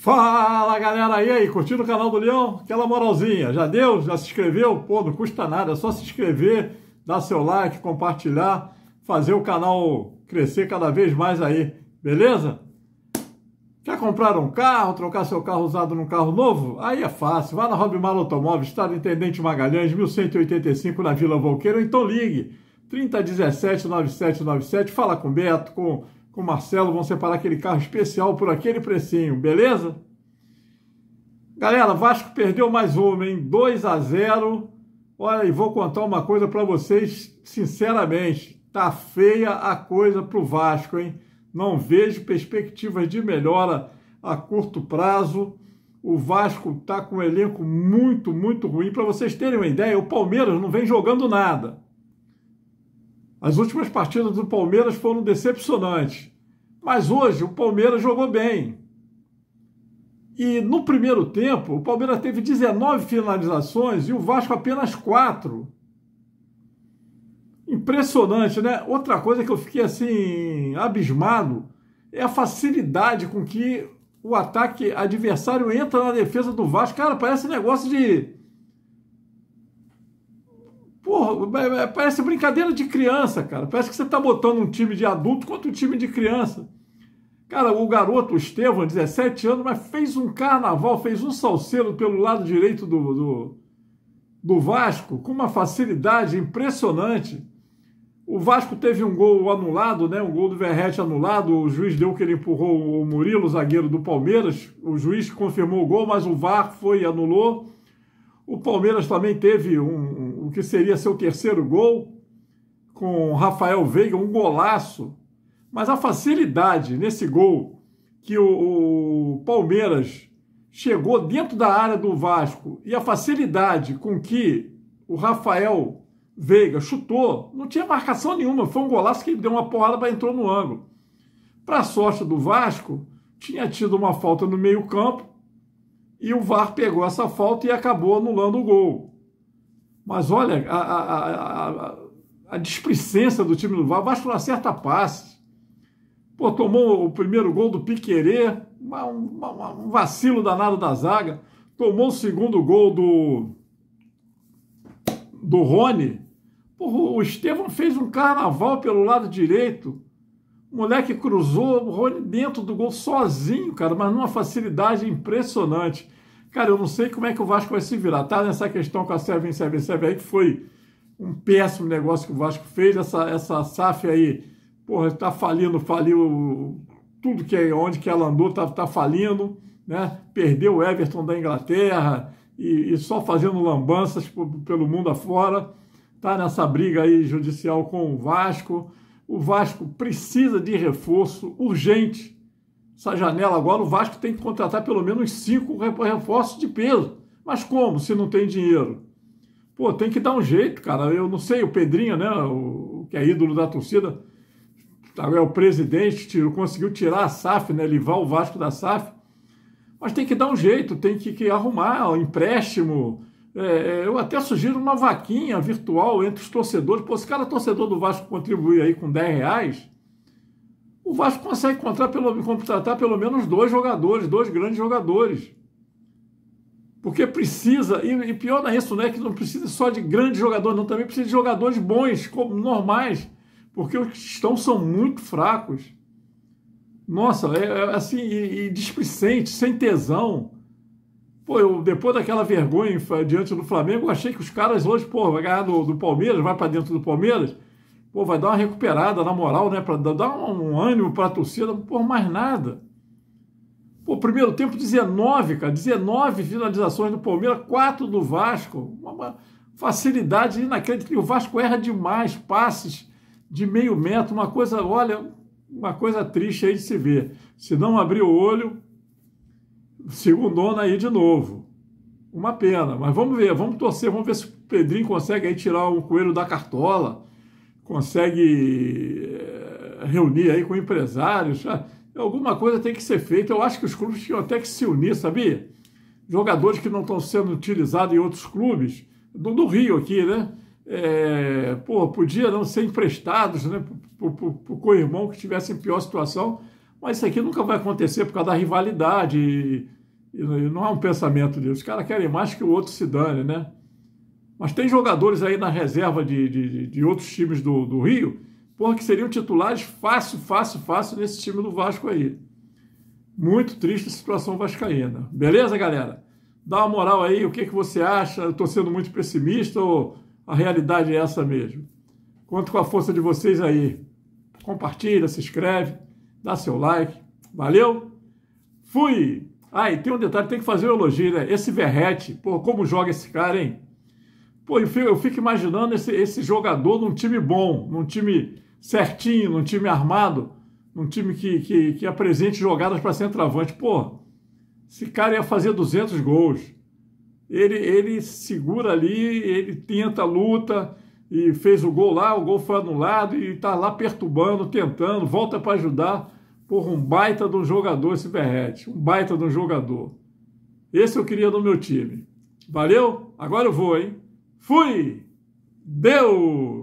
Fala galera, e aí, curtindo o canal do Leão? Aquela moralzinha, já deu? Já se inscreveu? Pô, não custa nada, é só se inscrever, dar seu like, compartilhar, fazer o canal crescer cada vez mais aí, beleza? Quer comprar um carro, trocar seu carro usado num carro novo? Aí é fácil, vá na Robimar Automóveis, Estado Intendente Magalhães, 1185 na Vila Volqueiro, então ligue 3017 9797, fala com o Beto, com com o Marcelo, vão separar aquele carro especial por aquele precinho, beleza? Galera, Vasco perdeu mais uma, hein? 2 a 0. Olha, e vou contar uma coisa para vocês, sinceramente, tá feia a coisa pro Vasco, hein? Não vejo perspectivas de melhora a curto prazo. O Vasco tá com um elenco muito, muito ruim. Para vocês terem uma ideia, o Palmeiras não vem jogando nada. As últimas partidas do Palmeiras foram decepcionantes. Mas hoje o Palmeiras jogou bem. E no primeiro tempo, o Palmeiras teve 19 finalizações e o Vasco apenas 4. Impressionante, né? Outra coisa que eu fiquei assim abismado é a facilidade com que o ataque adversário entra na defesa do Vasco. Cara, parece negócio de Porra, é, é, parece brincadeira de criança, cara. Parece que você está botando um time de adulto contra um time de criança. Cara, o garoto, o Estevam, 17 anos, mas fez um carnaval, fez um salseiro pelo lado direito do, do, do Vasco, com uma facilidade impressionante. O Vasco teve um gol anulado, né? Um gol do Verrete anulado. O juiz deu que ele empurrou o Murilo, zagueiro do Palmeiras. O juiz confirmou o gol, mas o VAR foi e anulou. O Palmeiras também teve um, o que seria seu terceiro gol com Rafael Veiga, um golaço. Mas a facilidade nesse gol que o, o Palmeiras chegou dentro da área do Vasco e a facilidade com que o Rafael Veiga chutou, não tinha marcação nenhuma. Foi um golaço que deu uma porrada para entrou no ângulo. Para sorte do Vasco, tinha tido uma falta no meio-campo e o VAR pegou essa falta e acabou anulando o gol. Mas olha, a, a, a, a displicência do time do VAR, o Vasco não acerta passe. Pô, tomou o primeiro gol do Piquerê, um vacilo danado da zaga. Tomou o segundo gol do, do Rony. Pô, o Estevam fez um carnaval pelo lado direito. O moleque cruzou o Rony dentro do gol sozinho, cara, mas numa facilidade impressionante. Cara, eu não sei como é que o Vasco vai se virar. Tá nessa questão com a Sérvia em Sérvia, Sérvia aí, que foi um péssimo negócio que o Vasco fez. Essa, essa SAF aí, porra, tá falindo, faliu tudo que é onde que ela andou, tá, tá falindo, né? Perdeu o Everton da Inglaterra e, e só fazendo lambanças pelo mundo afora. Tá nessa briga aí judicial com o Vasco o Vasco precisa de reforço urgente. Essa janela agora, o Vasco tem que contratar pelo menos cinco reforços de peso. Mas como, se não tem dinheiro? Pô, tem que dar um jeito, cara. Eu não sei, o Pedrinho, né, o, que é ídolo da torcida, é o presidente, tirou, conseguiu tirar a SAF, né, livrar o Vasco da SAF. Mas tem que dar um jeito, tem que, que arrumar o empréstimo, é, é, eu até sugiro uma vaquinha virtual entre os torcedores. Pô, se cada torcedor do Vasco contribuir aí com 10 reais, o Vasco consegue contratar pelo, contratar pelo menos dois jogadores, dois grandes jogadores. Porque precisa, e, e pior não é isso, não que não precisa só de grandes jogadores, não, também precisa de jogadores bons, como, normais, porque os que estão são muito fracos. Nossa, é, é assim, e, e displicente, sem tesão. Pô, eu, depois daquela vergonha diante do Flamengo, eu achei que os caras hoje, pô, vai ganhar do, do Palmeiras, vai para dentro do Palmeiras, pô, vai dar uma recuperada na moral, né? Para dar um, ânimo para a torcida, por mais nada. Pô, primeiro tempo 19, cara, 19 finalizações do Palmeiras, 4 do Vasco. Uma facilidade inacreditável. O Vasco erra demais, passes de meio metro, uma coisa, olha, uma coisa triste aí de se ver. Se não abrir o olho, segundona aí de novo. Uma pena, mas vamos ver, vamos torcer, vamos ver se o Pedrinho consegue aí tirar um coelho da cartola, consegue é, reunir aí com empresários. Alguma coisa tem que ser feita. Eu acho que os clubes tinham até que se unir, sabia? Jogadores que não estão sendo utilizados em outros clubes, do, do Rio aqui, né? É, pô, podia não ser emprestados né, para o co-irmão que estivesse em pior situação Mas isso aqui nunca vai acontecer por causa da rivalidade. E, e não é um pensamento deles. Os caras querem mais que o outro se dane, né? Mas tem jogadores aí na reserva de, de, de outros times do, do Rio, porra, que seriam titulares fácil, fácil, fácil nesse time do Vasco aí. Muito triste a situação vascaína. Beleza, galera? Dá uma moral aí, o que, que você acha? Eu estou sendo muito pessimista ou a realidade é essa mesmo? Conto com a força de vocês aí. Compartilha, se inscreve, dá seu like. Valeu? Fui! Ah, e tem um detalhe, tem que fazer um elogio, né? Esse Verrete, pô, como joga esse cara, hein? Pô, eu fico, eu fico imaginando esse, esse jogador num time bom, num time certinho, num time armado, num time que, que, que apresente jogadas para centroavante. Pô, esse cara ia fazer 200 gols. Ele, ele segura ali, ele tenta, luta e fez o gol lá, o gol foi anulado e está lá perturbando, tentando, volta para ajudar. Porra, um baita de um jogador esse Verrete, um baita de um jogador. Esse eu queria no meu time. Valeu? Agora eu vou, hein? Fui! Deu!